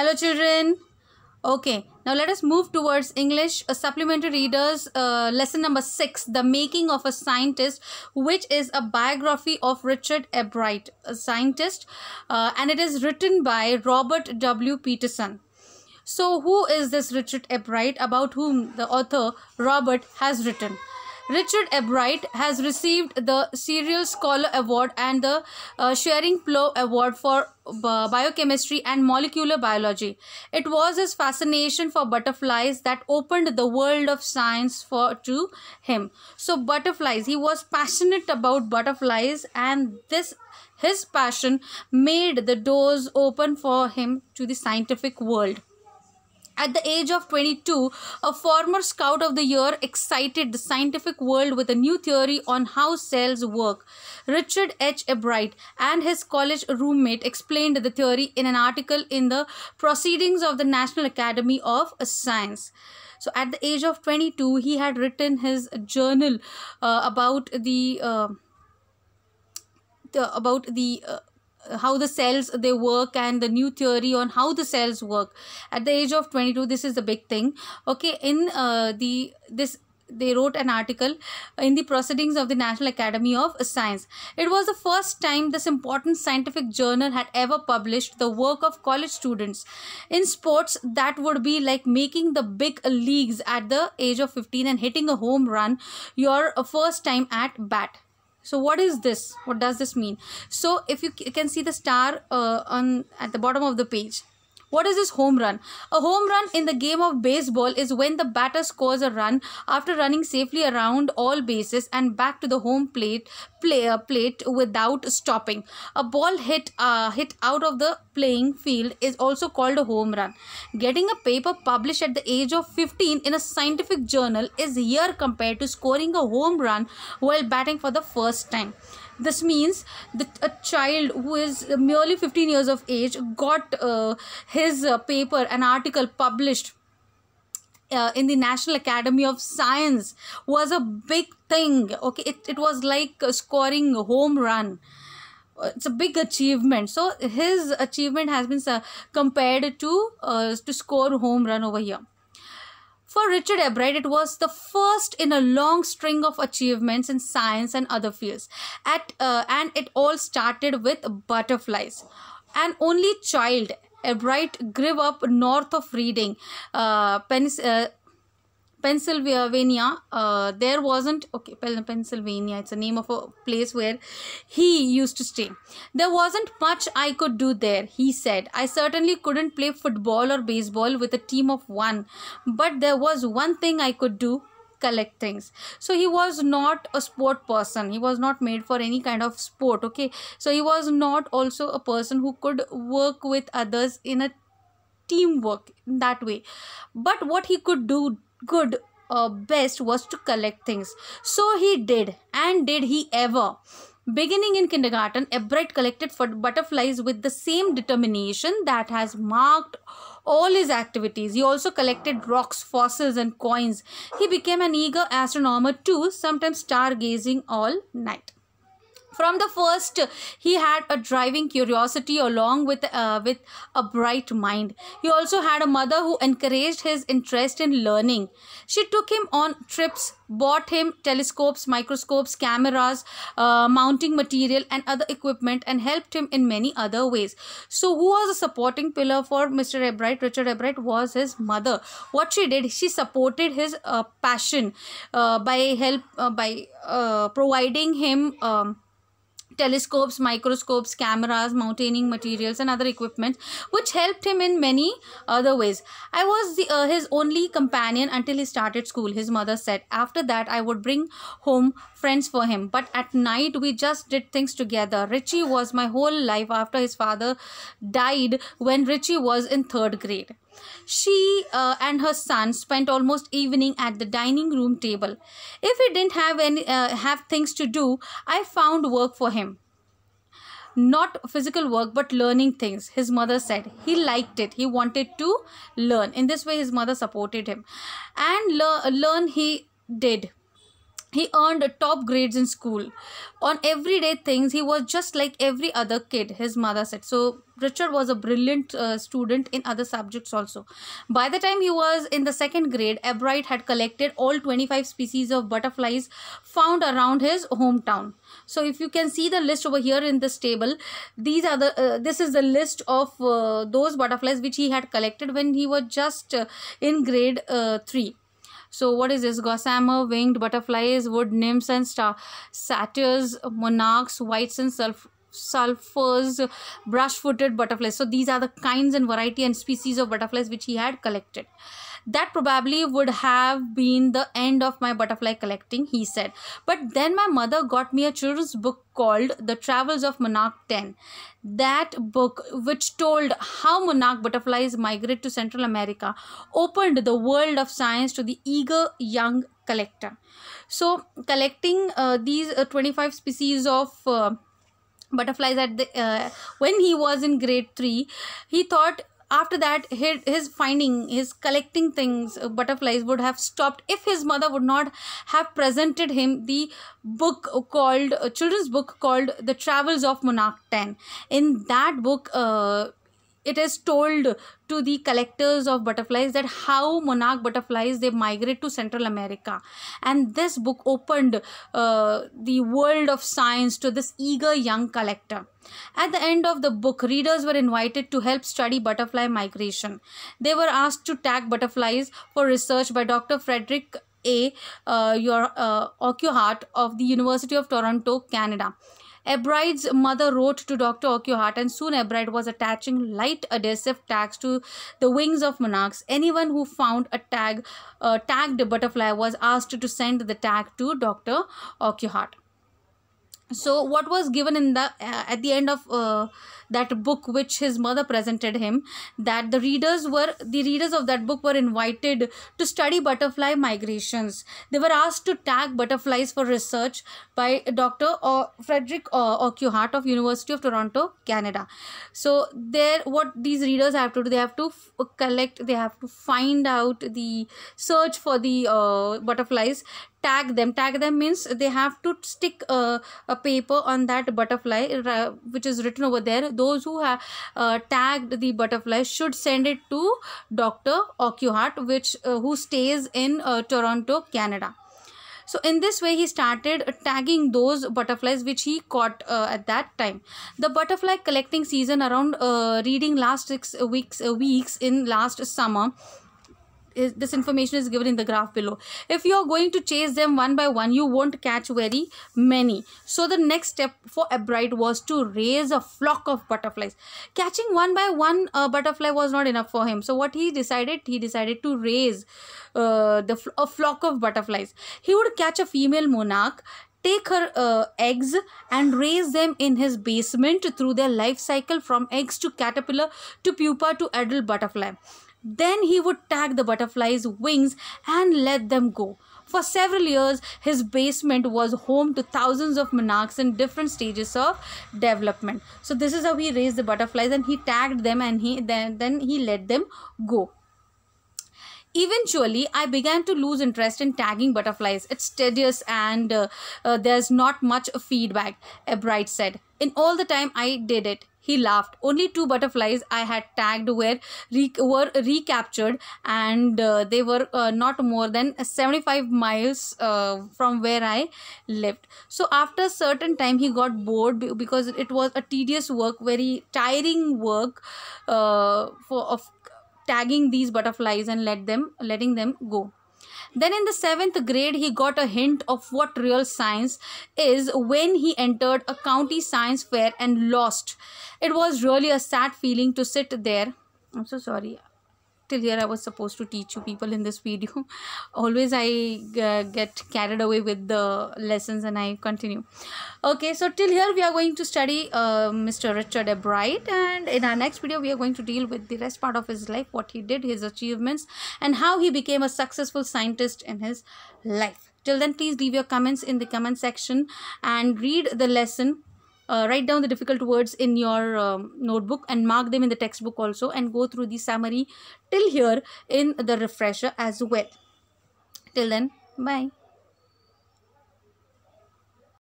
Hello, children. Okay, now let us move towards English uh, supplementary readers uh, lesson number 6 The Making of a Scientist, which is a biography of Richard Ebright, a scientist, uh, and it is written by Robert W. Peterson. So, who is this Richard Ebright about whom the author Robert has written? Richard Ebright has received the Searle Scholar Award and the uh, Plough Award for uh, biochemistry and molecular biology. It was his fascination for butterflies that opened the world of science for to him. So butterflies, he was passionate about butterflies and this his passion made the doors open for him to the scientific world. At the age of 22, a former Scout of the Year excited the scientific world with a new theory on how cells work. Richard H. Ebright and his college roommate explained the theory in an article in the Proceedings of the National Academy of Science. So, at the age of 22, he had written his journal uh, about the, uh, the about the uh, how the cells they work and the new theory on how the cells work. At the age of 22 this is the big thing. Okay in uh, the this they wrote an article in the proceedings of the national academy of science. It was the first time this important scientific journal had ever published the work of college students in sports that would be like making the big leagues at the age of 15 and hitting a home run your first time at bat so what is this? What does this mean? So if you can see the star uh, on at the bottom of the page what is this home run? A home run in the game of baseball is when the batter scores a run after running safely around all bases and back to the home plate player plate without stopping. A ball hit uh, hit out of the playing field is also called a home run. Getting a paper published at the age of 15 in a scientific journal is here compared to scoring a home run while batting for the first time. This means that a child who is merely 15 years of age got uh, his uh, paper, an article published uh, in the National Academy of Science was a big thing. Okay, it, it was like scoring a home run. It's a big achievement. So his achievement has been uh, compared to uh, to score home run over here. For Richard Ebright, it was the first in a long string of achievements in science and other fields. At uh, and it all started with butterflies. An only child, Ebright grew up north of Reading, uh, uh, Pennsylvania, uh, there wasn't, okay, Pennsylvania, it's a name of a place where he used to stay. There wasn't much I could do there, he said. I certainly couldn't play football or baseball with a team of one, but there was one thing I could do collect things so he was not a sport person he was not made for any kind of sport okay so he was not also a person who could work with others in a teamwork in that way but what he could do good uh, best was to collect things. So he did. And did he ever? Beginning in kindergarten, Ebright collected for butterflies with the same determination that has marked all his activities. He also collected rocks, fossils, and coins. He became an eager astronomer too, sometimes stargazing all night from the first he had a driving curiosity along with uh, with a bright mind. He also had a mother who encouraged his interest in learning. She took him on trips bought him telescopes microscopes cameras uh, mounting material and other equipment and helped him in many other ways. So who was a supporting pillar for mr ebright richard ebright was his mother. What she did she supported his uh, passion uh, by help uh, by uh, providing him um, telescopes, microscopes, cameras, mountaining materials and other equipment which helped him in many other ways. I was the, uh, his only companion until he started school, his mother said. After that, I would bring home friends for him. But at night, we just did things together. Richie was my whole life after his father died when Richie was in third grade. She uh, and her son spent almost evening at the dining room table. If he didn't have any uh, have things to do, I found work for him. Not physical work, but learning things. His mother said he liked it. He wanted to learn. In this way, his mother supported him, and le- learn he did he earned top grades in school. On everyday things he was just like every other kid his mother said. So richard was a brilliant uh, student in other subjects also. By the time he was in the second grade ebright had collected all 25 species of butterflies found around his hometown. So if you can see the list over here in this table these are the uh, this is the list of uh, those butterflies which he had collected when he was just uh, in grade uh, 3 so what is this? Gossamer, winged butterflies, wood nymphs and star satyrs, monarchs, whites and sulf sulfurs, brush-footed butterflies. So these are the kinds and variety and species of butterflies which he had collected. That probably would have been the end of my butterfly collecting, he said. But then my mother got me a children's book called The Travels of Monarch 10. That book, which told how monarch butterflies migrate to Central America, opened the world of science to the eager young collector. So, collecting uh, these uh, 25 species of uh, butterflies at the uh, when he was in grade 3 he thought after that his, finding his collecting things uh, butterflies would have stopped if his mother would not have presented him the book called uh, children's book called the travels of monarch 10 in that book uh, it is told to the collectors of butterflies that how monarch butterflies they migrate to central america. And this book opened uh, the world of science to this eager young collector. At the end of the book readers were invited to help study butterfly migration. They were asked to tag butterflies for research by dr frederick a uh, your uh, of the university of toronto canada Ebright's mother wrote to Dr. Urquhart and soon Ebright was attaching light adhesive tags to the wings of monarchs. Anyone who found a tag, uh, tagged butterfly was asked to send the tag to Dr. Urquhart. So what was given in the uh, at the end of uh, that book which his mother presented him that the readers were the readers of that book were invited to study butterfly migrations. They were asked to tag butterflies for research by dr uh, frederick uh, Urquhart of university of toronto canada. So there what these readers have to do they have to collect they have to find out the search for the uh, butterflies tag them. Tag them means they have to stick a, a paper on that butterfly which is written over there those who have uh, tagged the butterfly should send it to dr Urquhart which uh, who stays in uh, toronto canada. So in this way he started tagging those butterflies which he caught uh, at that time. The butterfly collecting season around uh, reading last six weeks uh, weeks in last summer is, this information is given in the graph below. If you are going to chase them one by one you won't catch very many. So the next step for Ebright was to raise a flock of butterflies. Catching one by one uh, butterfly was not enough for him. So what he decided he decided to raise uh, the a flock of butterflies. He would catch a female monarch take her uh, eggs and raise them in his basement through their life cycle from eggs to caterpillar to pupa to adult butterfly then he would tag the butterfly's wings and let them go. For several years, his basement was home to thousands of monarchs in different stages of development. So this is how he raised the butterflies and he tagged them and he then, then he let them go. Eventually, I began to lose interest in tagging butterflies. It's tedious and uh, uh, there's not much feedback, Ebright said. In all the time I did it, he laughed. Only two butterflies I had tagged were, re- were recaptured and uh, they were uh, not more than 75 miles uh, from where I lived. So after a certain time he got bored because it was a tedious work, very tiring work uh, for of tagging these butterflies and let them letting them go. Then in the seventh grade, he got a hint of what real science is when he entered a county science fair and lost. It was really a sad feeling to sit there. I'm so sorry till here I was supposed to teach you people in this video. Always I uh, get carried away with the lessons and I continue. Okay, so till here we are going to study uh, Mr. Richard Ebright and in our next video we are going to deal with the rest part of his life, what he did, his achievements and how he became a successful scientist in his life. Till then, please leave your comments in the comment section and read the lesson uh, write down the difficult words in your um, notebook and mark them in the textbook also and go through the summary till here in the refresher as well. Till then bye